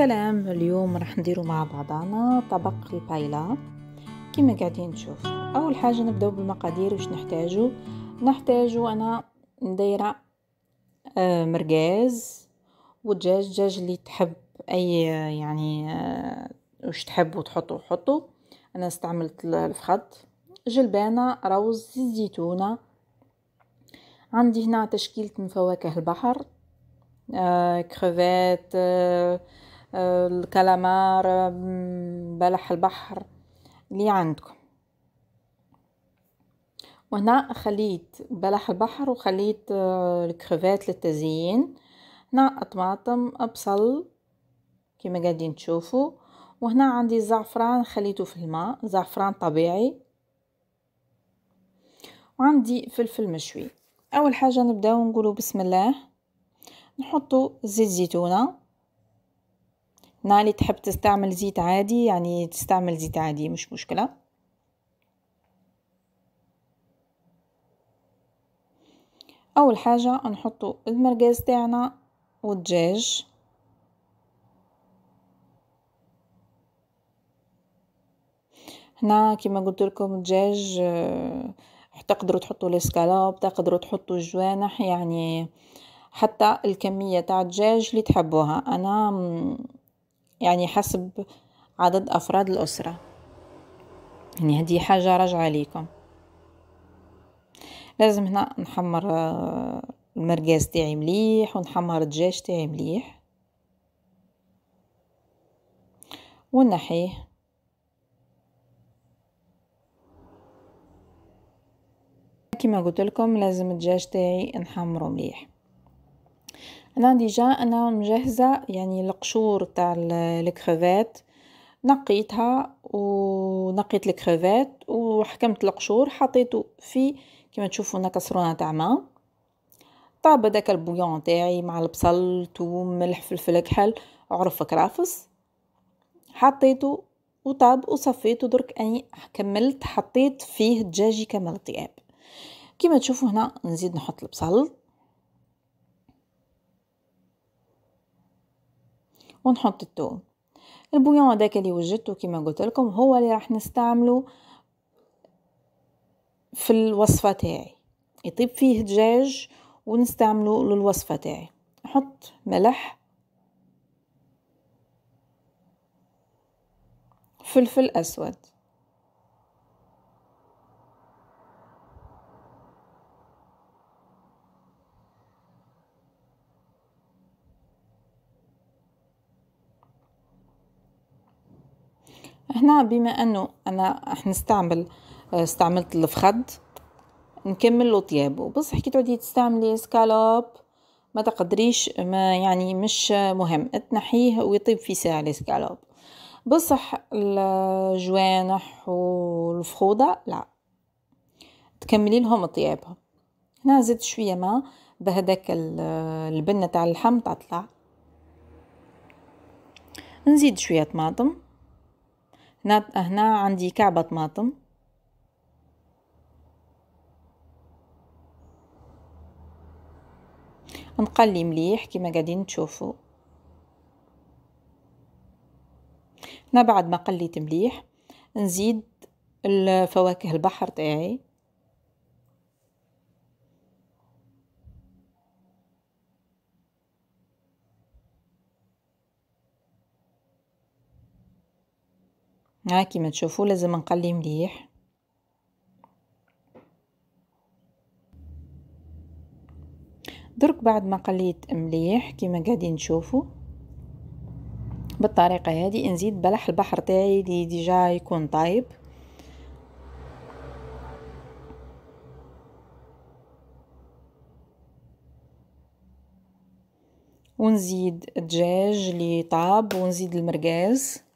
سلام اليوم راح نديرو مع بعضنا طبق البايلا. كما قاعدين تشوفوا أول حاجة نبدأو بالمقادير. واش نحتاجو؟ نحتاجو أنا نديرة آه، مرقاز ودجاج. دجاج اللي تحب أي يعني آه، واش تحبوا تحطوا حطوا أنا استعملت الفخذ. جلبانة روز زيتونة. عندي هنا تشكيلة من فواكه البحر. آه، كريفات آه، الكالامار بلح البحر اللي عندكم. وهنا خليت بلح البحر وخليت الكريفات للتزيين. هنا طماطم بصل كما قاعدين تشوفوا. وهنا عندي زعفران خليته في الماء زعفران طبيعي. وعندي فلفل مشوي. أول حاجة نبداو نقولوا بسم الله. نحطوا زيت زيتونة. نالي تحب تستعمل زيت عادي يعني تستعمل زيت عادي مش مشكلة. أول حاجة نحطوا المرقاز تاعنا والدجاج. هنا كما قلت لكم الدجاج آه، تقدروا تحطوا الاسكالوب تقدروا تحطوا الجوانح يعني حتى الكمية تاع الدجاج اللي تحبوها. أنا يعني حسب عدد أفراد الأسرة. يعني هذه حاجة راجعة ليكم. لازم هنا نحمر آه، المرقاز تاعي مليح ونحمر الدجاج تاعي مليح. ونحيه كما قلت لكم لازم الدجاج تاعي نحمره مليح. أنا déjà أنا مجهزة يعني القشور تاع الكريفات نقيتها ونقيت الكريفات وحكمت القشور حطيته في كما تشوفوا هنا كسرونه تاع ماء طاب داك ال bouillon تاعي مع البصل توم ملح فلفل كحل عرف كرافس حطيته وطاب وصفيته درك أني كملت حطيت فيه دجاجي كامل طياب. كما تشوفوا هنا نزيد نحط البصل. ونحط الثوم البويون هذاك اللي وجدته كما قلت لكم هو اللي راح نستعمله في الوصفة تاعي. يطيب فيه دجاج ونستعمله للوصفة تاعي. نحط ملح فلفل أسود. هنا بما أنه أنا راح نستعمل استعملت الفخد نكمل له طيابه. بصح كي تعودي تستعملي سكالوب ما تقدريش ما يعني مش مهم. تنحيه ويطيب في ساعة الاسكالوب بصح الجوانح والفخوذة لا. تكملي لهم طيابهم هنا زدت شوية ما بهداك البنة تاع اللحم تطلع. نزيد شوية طماطم. هنا هنا عندي كعبة طماطم. نقلي مليح كما قاعدين تشوفوا هنا بعد ما قليت مليح نزيد الفواكه البحر تاعي. ها كيما تشوفوا لازم نقلي مليح. درك بعد ما قليت مليح كيما قاعدين تشوفوا بالطريقة هذه نزيد بلح البحر تاعي اللي ديجا يكون طايب. ونزيد الدجاج اللي طاب ونزيد المرقاز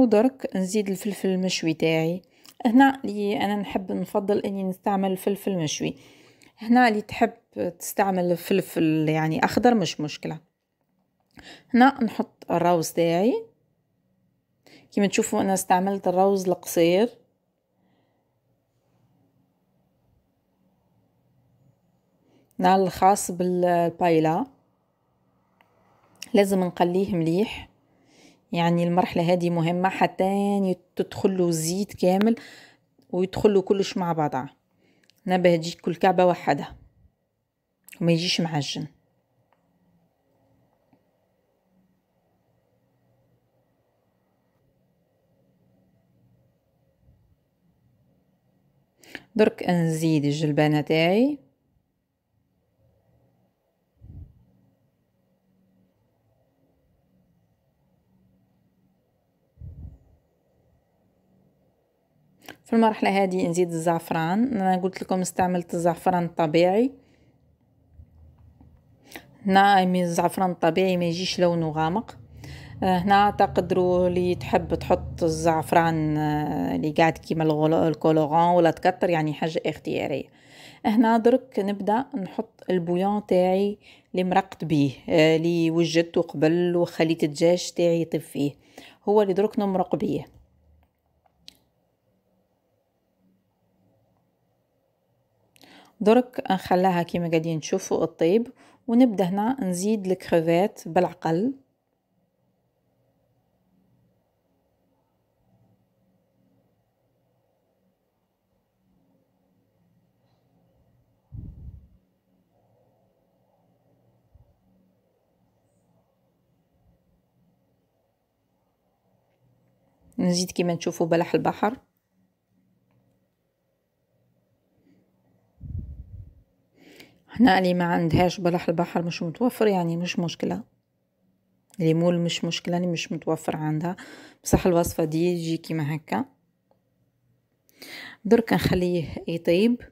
ودرك نزيد الفلفل المشوي تاعي. هنا اللي أنا نحب نفضل إني نستعمل الفلفل مشوي. هنا اللي تحب تستعمل فلفل يعني أخضر مش مشكلة. هنا نحط الروز تاعي. كما تشوفوا أنا استعملت الروز القصير. هنا الخاص بالبايلا لازم نقليه مليح. يعني المرحلة هذه مهمة حتى تدخله الزيت كامل ويدخله كلش مع بعضها. نبه تجي كل كعبة وحدها وما يجيش معجن. درك نزيد الجلبانة تاعي. في المرحلة هذه نزيد الزعفران. أنا قلت لكم استعملت الزعفران الطبيعي. هنا الزعفران الطبيعي ما يجيش لونه غامق. آه، هنا تقدروا اللي تحب تحط الزعفران آه، اللي قاعد كيما الكولوران ولا تكتر يعني حاجة اختيارية. هنا درك نبدأ نحط البويون تاعي اللي مرقت بيه آه، اللي وجدته قبل وخليت الدجاج تاعي يطيب فيه. هو اللي درك نمرق بيه. درك نخليها كيما قاعدين تشوفوا الطيب ونبدأ هنا نزيد الكريفات بالعقل. نزيد كيما تشوفوا بلح البحر. هنا اللي ما عندهاش بلح البحر مش متوفر يعني مش مشكلة. الليمون مش مشكلة اللي مش متوفر عندها. بصح الوصفة دي يجي كيما هكا. درك نخليه يطيب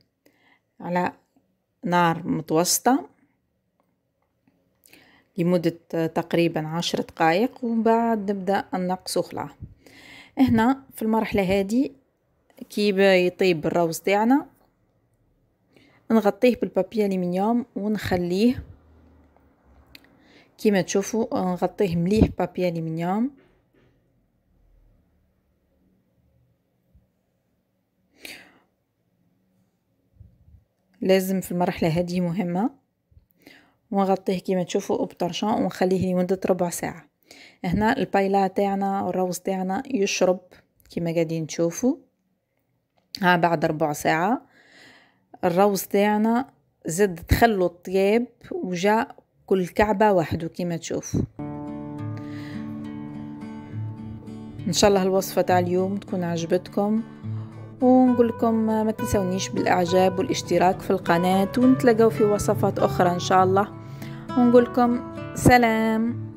على نار متوسطة لمدة تقريبا عشر دقائق ومن بعد نبدأ نقصو خلاه هنا في المرحلة هذه كي يطيب الروز تاعنا؟ نغطيه بالبابي الومنيوم ونخليه كيما تشوفوا نغطيه مليح بابي الومنيوم لازم في المرحلة هذه مهمة. ونغطيه كيما تشوفوا بطرشان ونخليه لمدة ربع ساعة. هنا البايلا تاعنا والروز تاعنا يشرب كيما قاعدين تشوفوا. ها بعد ربع ساعة. الروز تاعنا زد دخلو الطياب وجا كل كعبة وحده كيما تشوفوا إن شاء الله الوصفة تاع اليوم تكون عجبتكم. ونقول لكم ما تنسونيش بالإعجاب والاشتراك في القناة ونتلاقاو في وصفات أخرى إن شاء الله. ونقول لكم سلام.